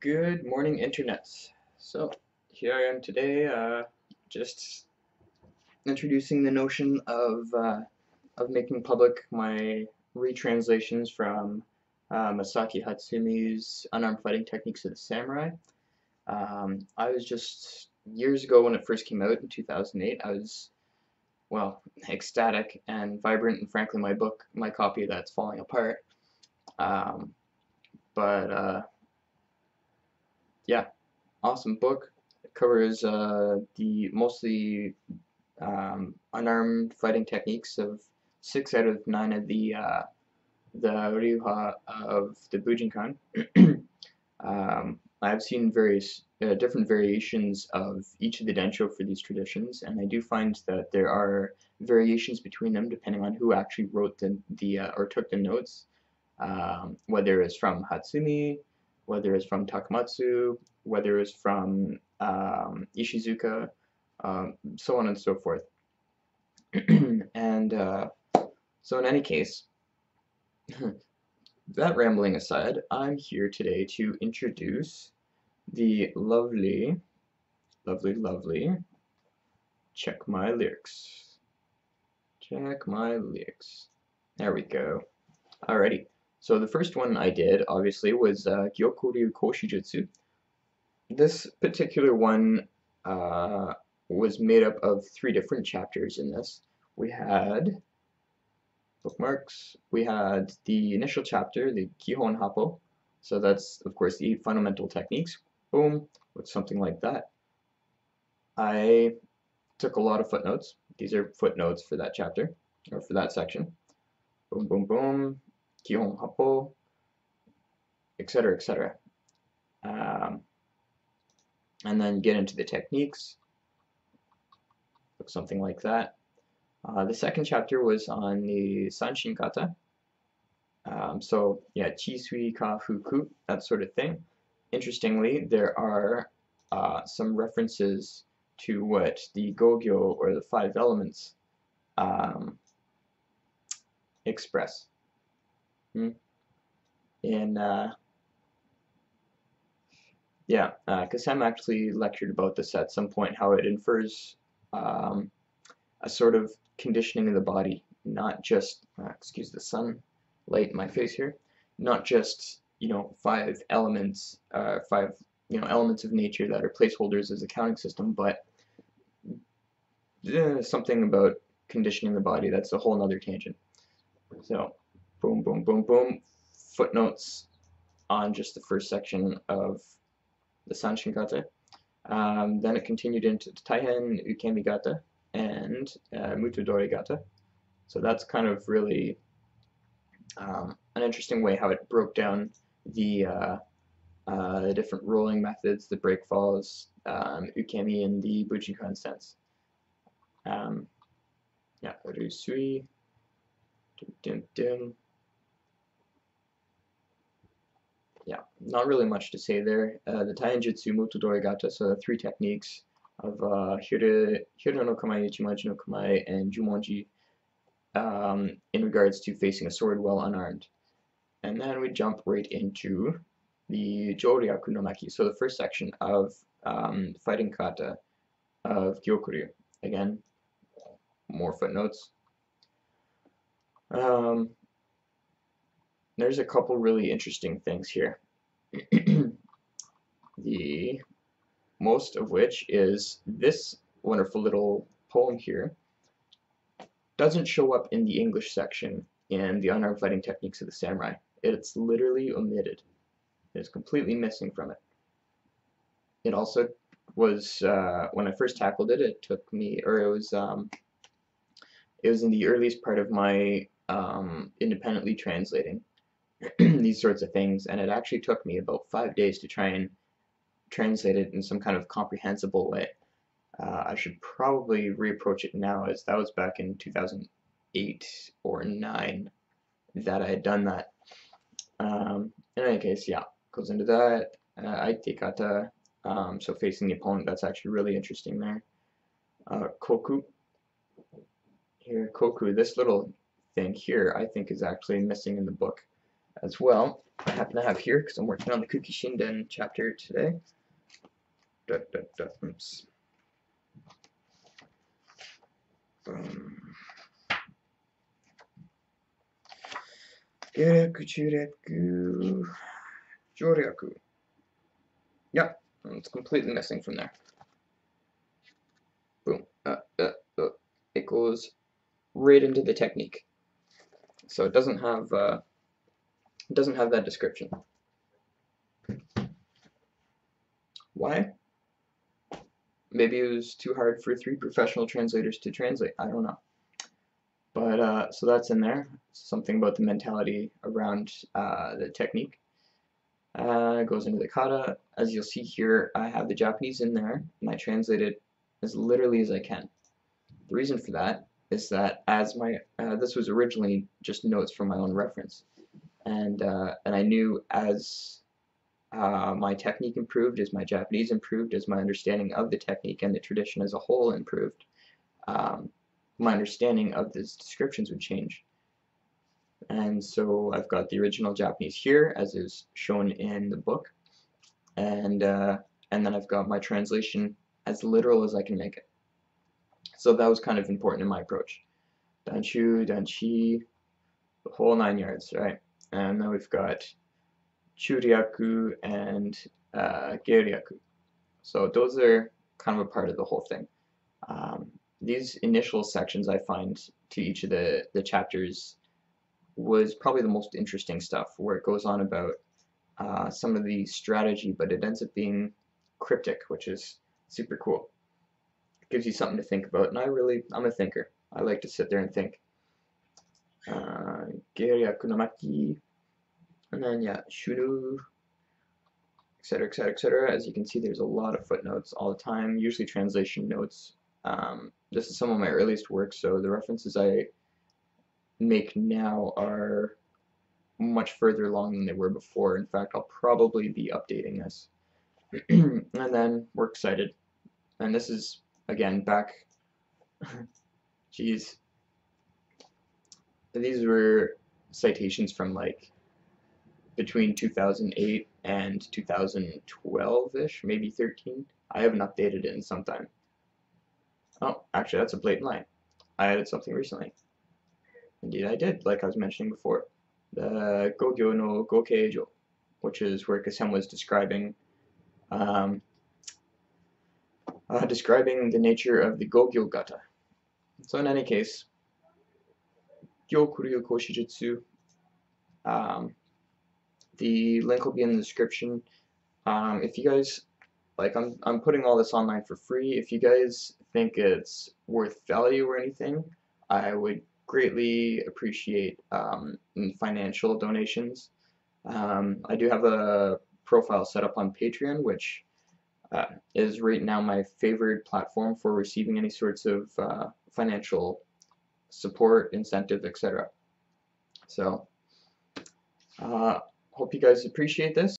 Good morning, internets. So, here I am today, uh, just introducing the notion of, uh, of making public my retranslations from uh, Masaaki Hatsumi's Unarmed Fighting Techniques of the Samurai. Um, I was just, years ago when it first came out in 2008, I was, well, ecstatic and vibrant, and frankly my book, my copy of that's falling apart. Um, but, uh, yeah, awesome book. It covers uh, the mostly um, unarmed fighting techniques of six out of nine of the uh, the Ryuha of the Bujinkan. um, I've seen various uh, different variations of each of the densho for these traditions, and I do find that there are variations between them depending on who actually wrote the, the uh, or took the notes, um, whether it's from Hatsumi, whether it's from Takamatsu, whether it's from um, Ishizuka, um, so on and so forth. and uh, so in any case, that rambling aside, I'm here today to introduce the lovely, lovely, lovely, check my lyrics. Check my lyrics. There we go. Alrighty. So the first one I did, obviously, was uh, Gyokko-ryu Kosshijutsu. This particular one uh, was made up of three different chapters in this. We had bookmarks, we had the initial chapter, the Kihon Happo, so that's, of course, the fundamental techniques. Boom, with something like that. I took a lot of footnotes. These are footnotes for that chapter, or for that section. Boom, boom, boom. Kihon Happo, etc., etc. Um, and then get into the techniques. Something like that. Uh, the second chapter was on the Sanshin Kata. Um, so yeah, Chisui Ka Fuku, that sort of thing. Interestingly, there are uh, some references to what the Gogyo or the five elements um, express. Hmm? In uh, yeah, uh, Sam actually lectured about this at some point, how it infers um, a sort of conditioning of the body, not just, uh, excuse the sun light in my face here, not just, you know, five elements, uh, five, you know, elements of nature that are placeholders as a counting system, but something about conditioning the body, that's a whole nother tangent. So, boom, boom, boom, boom, footnotes on just the first section of the Sanshin Kata. Um, then it continued into Taihen Ukemi Gata and uh, Mutodori Gata. So that's kind of really um, an interesting way how it broke down the, uh, uh, the different rolling methods, the break falls, um, Ukemi, and the Bujinkan sense. Um, yeah, Rusui, dum, dum, dum. Yeah, not really much to say there. Uh, the Taijutsu Mutodori Gata, so the three techniques of uh, Hira, no Kamae, Ichimonji no Kamae, and Jumonji um, in regards to facing a sword well unarmed. And then we jump right into the Joryaku no Maki, so the first section of um, fighting kata of Gyokko-ryu. Again, more footnotes. Um, there's a couple really interesting things here. the most of which is this wonderful little poem here doesn't show up in the English section in the unarmed fighting techniques of the samurai. It's literally omitted. It's completely missing from it. It also was, uh, when I first tackled it, it took me, or it was, um, it was in the earliest part of my um, independently translating. these sorts of things, and it actually took me about five days to try and translate it in some kind of comprehensible way. Uh, I should probably reapproach it now, as that was back in 2008 or 9 that I had done that. Um, in any case, yeah, goes into that. Uh, Aitekata, um, so facing the opponent, that's actually really interesting there. Uh, Koku, here, Koku, this little thing here, I think is actually missing in the book as well. I happen to have here because I'm working on the Kuki Shinden chapter today. Da, da, da, oops. Geryaku, Joryaku. Yep, it's completely missing from there. Boom. Uh, uh, uh. It goes right into the technique. So it doesn't have uh, it doesn't have that description. Why? Maybe it was too hard for three professional translators to translate. I don't know. But uh, so that's in there. Something about the mentality around uh, the technique. Uh, goes into the kata. As you'll see here, I have the Japanese in there, and I translate it as literally as I can. The reason for that is that as my uh, this was originally just notes from my own reference, and uh, and I knew as uh, my technique improved, as my Japanese improved, as my understanding of the technique and the tradition as a whole improved, um, my understanding of the descriptions would change. And so I've got the original Japanese here, as is shown in the book, and uh, and then I've got my translation as literal as I can make it. So that was kind of important in my approach. Danshu, Danchi, the whole nine yards, right? And now we've got Churyaku and uh, Geryaku. So those are kind of a part of the whole thing. Um, these initial sections I find to each of the, the chapters was probably the most interesting stuff, where it goes on about uh, some of the strategy, but it ends up being cryptic, which is super cool. It gives you something to think about, and I really, I'm a thinker. I like to sit there and think. Uh, Kunomaki, and then yeah, Shunu, etc., etc., etc. As you can see, there's a lot of footnotes all the time, usually translation notes. Um, this is some of my earliest work, so the references I make now are much further along than they were before. In fact, I'll probably be updating this. and then we're excited. And this is, again, back, jeez, these were citations from like between 2008 and 2012-ish, maybe 13. I haven't updated it in some time. Oh, actually, that's a blatant lie. I added something recently. Indeed, I did, like I was mentioning before. The Gogyo no Gokeijo, which is where Kasem was describing um, uh, describing the nature of the Gogyo Gata. So in any case, Gyokko-ryu Kosshijutsu, um, the link will be in the description. Um, if you guys, like I'm, I'm putting all this online for free. If you guys think it's worth value or anything, I would greatly appreciate um, financial donations. Um, I do have a profile set up on Patreon, which uh, is right now my favorite platform for receiving any sorts of uh, financial support, incentive, etc. So, uh, hope you guys appreciate this.